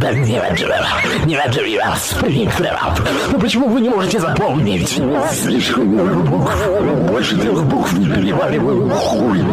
Да невероятно, невероятно, Но почему вы не можете запомнить? Слишком много букв. Больше трех букв не перевариваю. Хуй.